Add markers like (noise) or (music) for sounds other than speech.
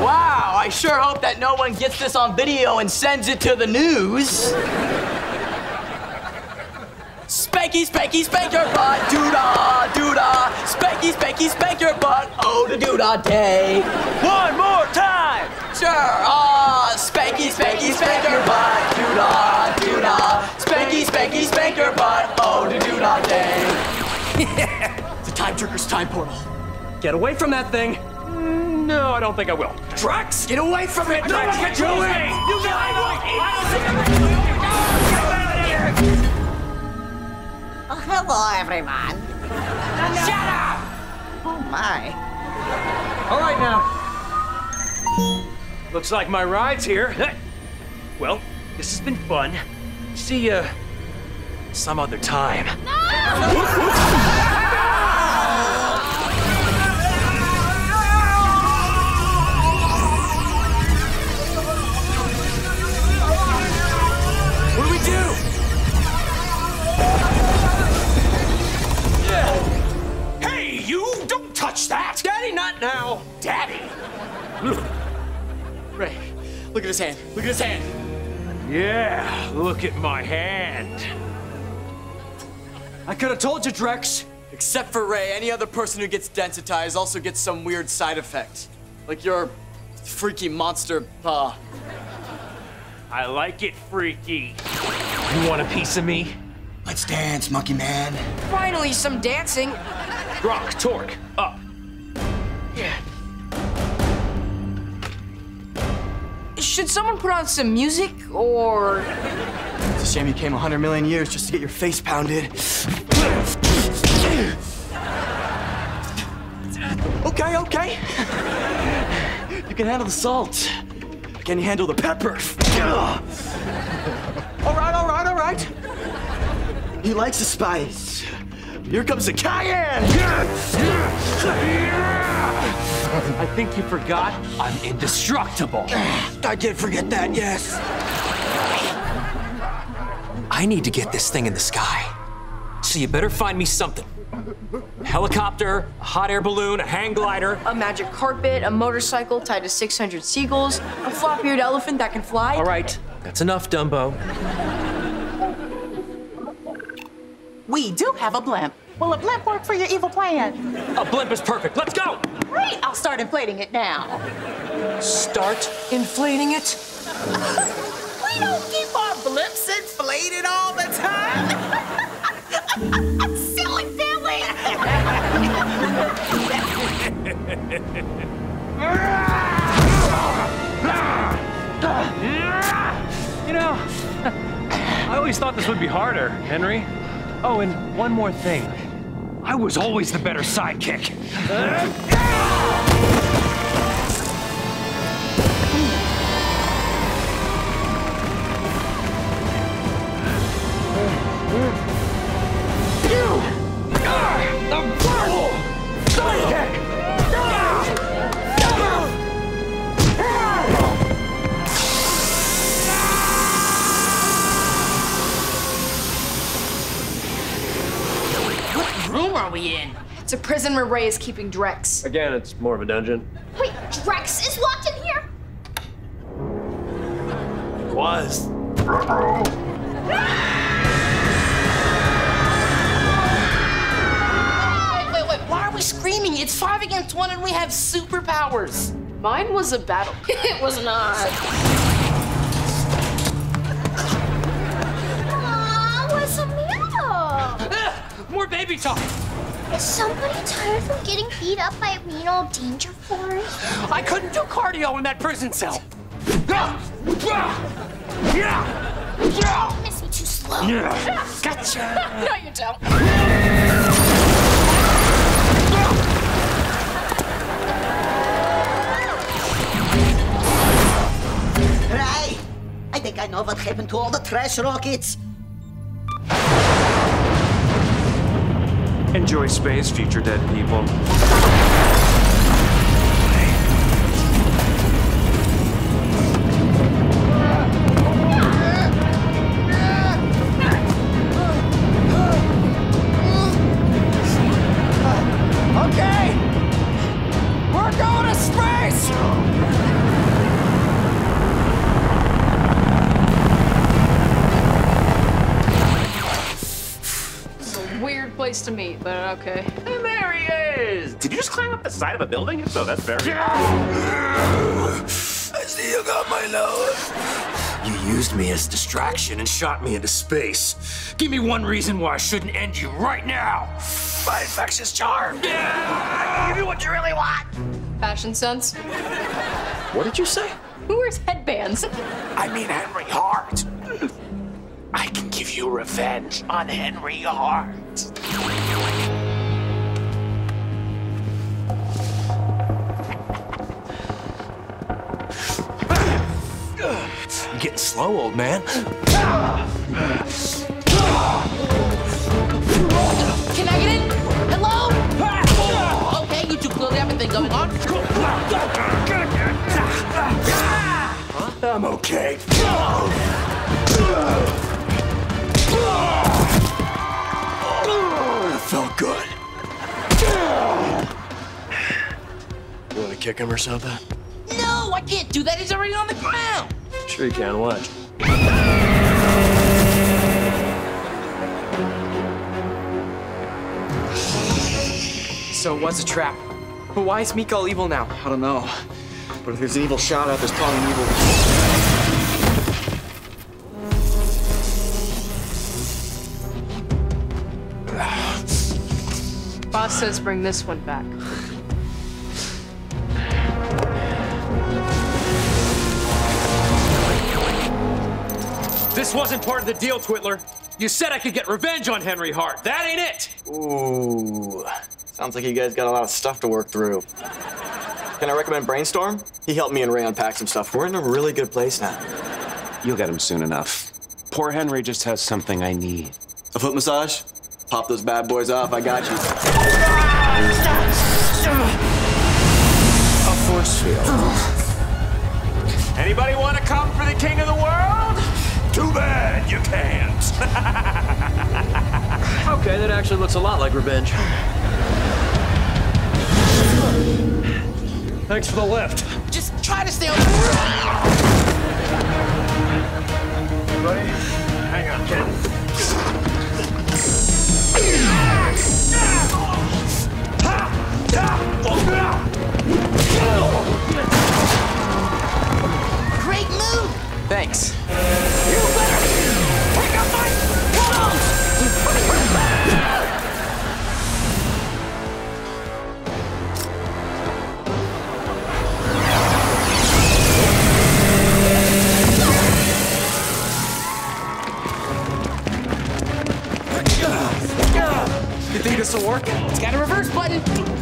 Wow, I sure hope that no one gets this on video and sends it to the news. Spanky, spanky, spank your butt, doo-dah, doo-dah. Spanky, spanky, spank your butt, oh, the doo-dah day. One more time! Sure, ah, spanky, spanky, spank your butt, doo-dah, doo-dah. Spanky, spanky, spank your butt, oh, the doo-dah day. (laughs) the time tricker's time portal. Get away from that thing. No, I don't think I will. Drex, get away from it! Drex, get away! You Oh, hello, everyone. Shut up! Oh, my. All right now. Looks like my ride's here. (laughs) Well, this has been fun. See ya some other time. What (laughs) his hand, look at his hand. Yeah, look at my hand. I could have told you, Drex. Except for Ray, any other person who gets densitized also gets some weird side effect. Like your freaky monster paw. I like it freaky. You want a piece of me? Let's dance, monkey man. Finally, some dancing. Rock, torque, up. Should someone put on some music or. It's a shame you came 100 million years just to get your face pounded. Okay, okay. You can handle the salt. Can you handle the pepper? All right, all right, all right. He likes the spice. Here comes the cayenne. I think you forgot I'm indestructible. I did forget that, yes. I need to get this thing in the sky. So you better find me something. A helicopter, a hot air balloon, a hang glider. A magic carpet, a motorcycle tied to 600 seagulls, a flop eared elephant that can fly. All right, that's enough, Dumbo. We do have a blimp. Will a blimp work for your evil plan? A blimp is perfect. Let's go! Great, I'll start inflating it now. Start inflating (laughs) it. We don't keep our blimps inflated all the time. (laughs) Silly Billy. You know, (laughs) I always thought this would be harder, Henry. Oh, and one more thing. I was always the better sidekick. (laughs) Ah! Are we in? It's a prison where Ray is keeping Drex. Again, it's more of a dungeon. Wait, Drex is locked in here? Was. Wait, wait, wait. Why are we screaming? It's five against one and we have superpowers. Mine was a battle. (laughs) it was not. Baby talk. Is somebody tired from getting beat up by a mean old danger force? I couldn't do cardio in that prison cell. Miss me too slow. Gotcha. (laughs) No, you don't. Right. I think I know what happened to all the trash rockets. Enjoy space, future dead people. Place to meet, but okay. And there he is! Did you just climb up the side of a building? If so, that's very. I see you got my nose. You used me as distraction and shot me into space. Give me one reason why I shouldn't end you right now. My infectious charm. Yeah. Give me what you really want. Fashion sense. What did you say? Who wears headbands? I mean Henry Hart. I can give you revenge on Henry Hart. You're getting slow, old man. Can I get in? Hello? Okay, you two clearly have a thing going on. I'm okay. Kick him or something? No, I can't do that. He's already on the ground. Sure you can. Watch. So it was a trap. But why is Meek all evil now? I don't know. But if there's an evil shot out, there's probably an evil. Boss says bring this one back. This wasn't part of the deal, Twitler. You said I could get revenge on Henry Hart. That ain't it. Ooh. Sounds like you guys got a lot of stuff to work through. Can I recommend Brainstorm? He helped me and Ray unpack some stuff. We're in a really good place now. You'll get him soon enough. Poor Henry just has something I need. A foot massage? Pop those bad boys off. I got you. A force field. Anybody want to come for the king of the world? Too bad you can't. (laughs) Okay, that actually looks a lot like revenge. Thanks for the lift. Just try to stay on. Ready? Hang on, kid. You think this will work? It's got a reverse button.